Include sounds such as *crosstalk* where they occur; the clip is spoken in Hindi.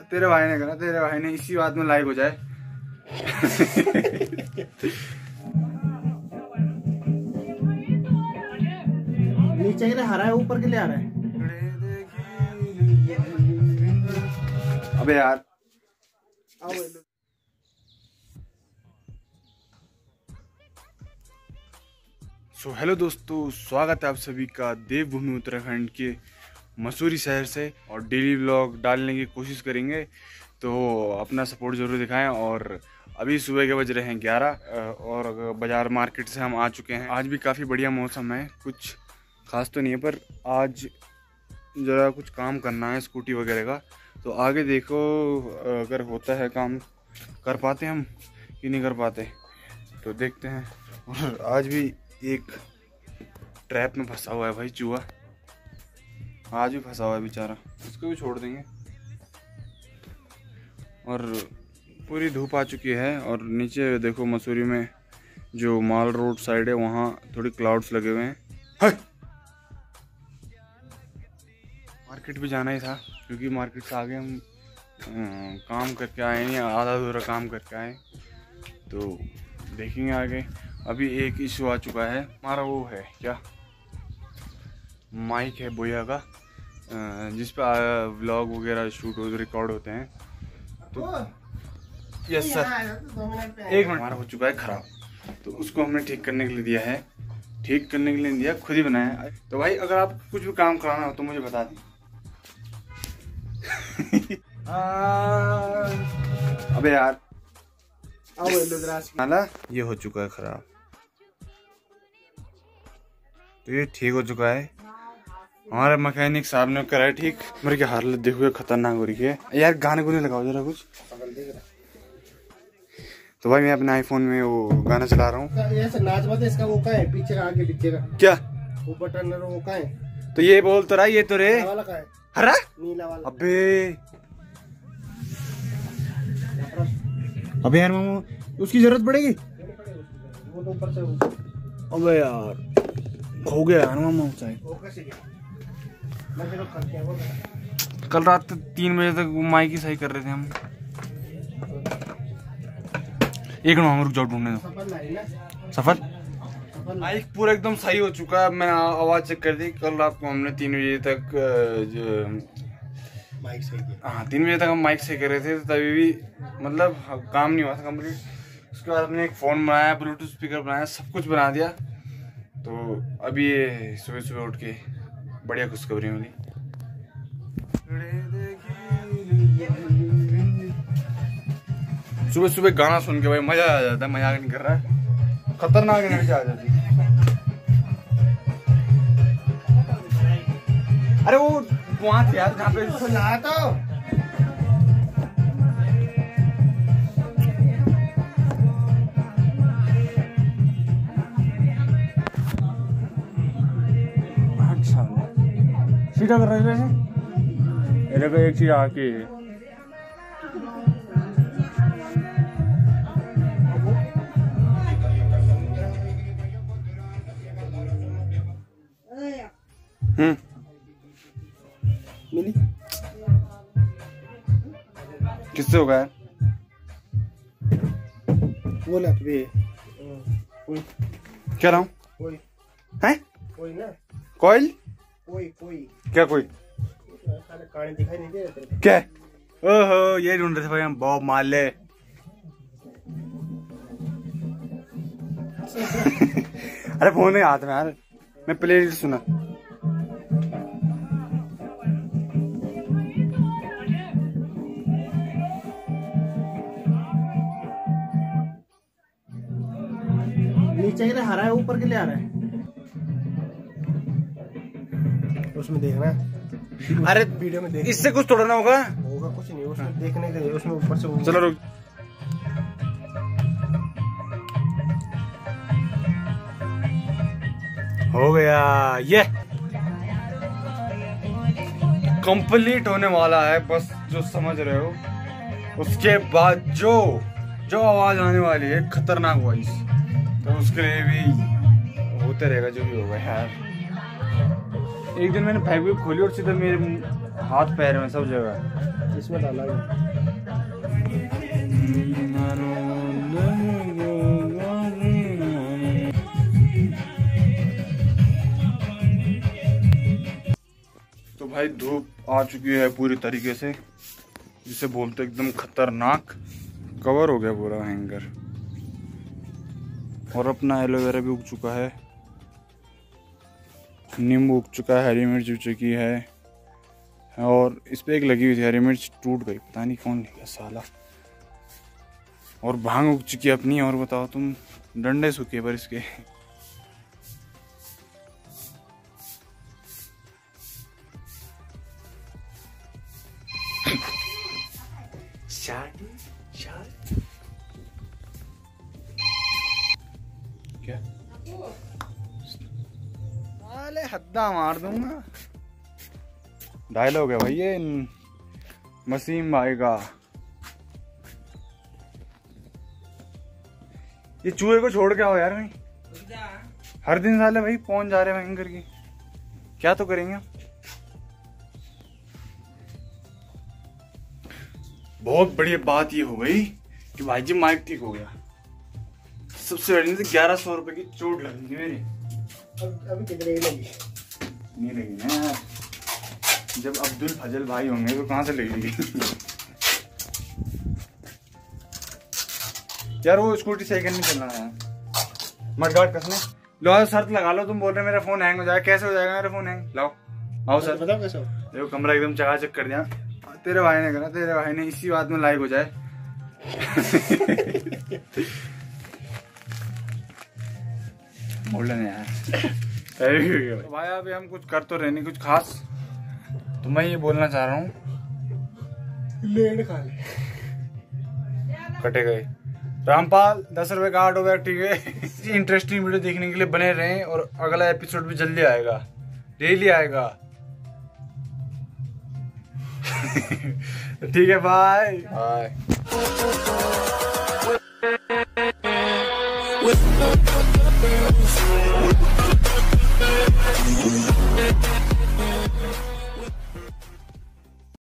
तेरे भाई ने करा तेरे भाई ने इसी बात में लाइक हो जाए। नीचे के लिए हरा है ऊपर के लिए आ रहा है। अबे यार। सो हेलो दोस्तों स्वागत है आप सभी का देवभूमि उत्तराखंड के मसूरी शहर से और डेली व्लॉग डालने की कोशिश करेंगे। तो अपना सपोर्ट ज़रूर दिखाएँ और अभी सुबह के बज रहे हैं ग्यारह और बाज़ार मार्केट से हम आ चुके हैं। आज भी काफ़ी बढ़िया मौसम है, कुछ खास तो नहीं है, पर आज ज़रा कुछ काम करना है स्कूटी वगैरह का। तो आगे देखो, अगर होता है काम, कर पाते हम कि नहीं कर पाते? तो देखते हैं। और आज भी एक ट्रैप में फंसा हुआ है भाई चूहा। आज भी फंसा हुआ है बेचारा। इसको भी छोड़ देंगे। और पूरी धूप आ चुकी है और नीचे देखो मसूरी में जो माल रोड साइड है वहाँ थोड़ी क्लाउड्स लगे हुए हैं। हाय! मार्केट भी जाना ही था क्योंकि मार्केट से आगे हम काम करके आए हैं आधा अधूरा काम करके आए तो देखेंगे आगे। अभी एक इशू आ चुका है हमारा वो है क्या? माइक है बोया का। अ, जिस पर व्लॉग वगैरह शूट हो रिकॉर्ड होते हैं। तो यस सर एक मिनट हमारा हो चुका है खराब। तो उसको हमने ठीक करने के लिए दिया है। ठीक करने के लिए दिया खुद ही बनाया है। तो भाई अगर आप कुछ भी काम कराना हो तो मुझे बता दें। *laughs* अबे यार। नाला ये हो चुका है खराब। तो ये ठीक हो चुका है। हमारे मैकेनिक साहब ने करा है ठीक। मेरे की हालत देखो ये खतरनाक हो रही है। यार गाने गुने लगाओ जरा कुछ। तो भाई मैं अपने आईफोन में वो गाना चला रहा हूँ। ऐसे नाच मत इसका वो का है पीछे का आगे पीछे का। क्या? वो बटन वो का है। तो ये बोल तो रहा ये तो रे। हरा? नीला अबे। अबे यार मामू उसकी ज़रूरत पड़ेगी? वो तो ऊपर से अबे यार हो गया यार मामू चाहिए कल रात तीन बजे तक वो माइक ही सही कर रहे थे हम। एक मिनट हम रुक जाओ ढूँढने दो। सफल लाई ना सफ़र? माइक पूरा एकदम सही हो चुका है मैंने आवाज़ चेक कर दी कल रात को हमने तीन बजे तक जो माइक सही किया। हाँ तीन बजे तक हम माइक सही कर रहे थे तभी भी मतलब काम नहीं हुआ था कंप्लीट। उसके बाद हमने एक फ़ोन बनाया ब्लूटूथ स्पीकर बनाया सब कुछ बना दिया। तो अभी ये सुबह सुबह उठ के बढ़िया खुशखबरी मिली। सुबह सुबह गाना सुन के भाई मज़ा आ जाता है, मज़ाक नहीं कर रहा है। खतरनाक एनर्जी आ जाती है। अरे वो वहाँ थे यार, जहाँ पे लाया तो सीधा कर रहे थे मेरे को एक चीज़ आके हम्म। मिली? किससे हो गया वो ला भी कोई। क्या रहा हूँ कोई। है? कोई ना। कॉइल? कोई कोई। क्या कोई? नहीं क्या? ओहो, ये ढूंढ रहे थे भाई हम, बॉब माले। अरे फ़ोन है हाथ में यार, मैं प्ले सुना। नीचे के लिए हरा है, ऊपर के लिए आ रहा है। उसमें देखना अरे वीडियो में देख इससे कुछ तोड़ना होगा। होगा कुछ नहीं उसमें देखने के लिए उसमें ऊपर से चलो रुक। हो गया ये। कंप्लीट होने वाला है बस जो समझ रहे हो। उसके बाद जो जो आवाज़ आने वाली है खतरनाक वॉइस तो उसके लिए भी होते रहेगा जो भी होगा यार। एक दिन मैंने फेविक्विक खोली और सीधा मेरे हाथ पैर में सब जगह। इसमें डाला है। तो भाई धूप आ चुकी है पूरी तरीके से जिसे बोलते एकदम खतरनाक। कवर हो गया पूरा हैंगर। और अपना एलोवेरा भी उग चुका है। नींबू उग चुका है, हरी मिर्च उग चुकी है और इस पर एक लगी हुई थी, हरी मिर्च टूट गई, पता नहीं कौन ले गया साला। और भाँग उग चुकी है अपनी, और बताओ तुम, डंडे सूखे पर इसके। क्या? साले हद्दा मार दूँगा। डायलॉग है भाई ये मसीम भाई का। ये चूहे को छोड़ के आओ यार भाई हर दिन साले भाई पहुँच जा रहे हैं भयंकर की। क्या तो करेंगे बहुत बढ़िया बात ये हो गई कि भाई जी माइक ठीक हो गया। सबसे बड़ी नहीं ग्यारह सौ रुपए की चोट लगी मेरी। अब अभी कितने की लगी नहीं। लगी ना यार जब अब्दुल फजल भाई होंगे तो कहाँ से लगेगी यार वो स्कूटी सही करने चलना है। मडगार्ड कसने लो शर्त लगा लो तुम बोल रहे मेरा फ़ोन हैंग हो जाएगा। कैसे हो जाएगा मेरा फ़ोन हैंग लाओ। आओ सर बताओ कैसे हो? देखो कमरा एकदम चकाचक कर दिया। तेरे भाई ने करा तेरे भाई ने इसी बात में लाइक हो जाए। *laughs* यार। भाई अभी हम कुछ कर तो रहे नहीं कुछ खास। तो मैं ये बोलना चाह रहा हूँ। लेड खा ले। कटे गए। रामपाल दस रुपए का ऑटो बैग ठीक है। इंटरेस्टिंग वीडियो देखने के लिए बने रहें और अगला एपिसोड भी जल्दी आएगा। डेली आएगा। *laughs* ठीक है बाय बाय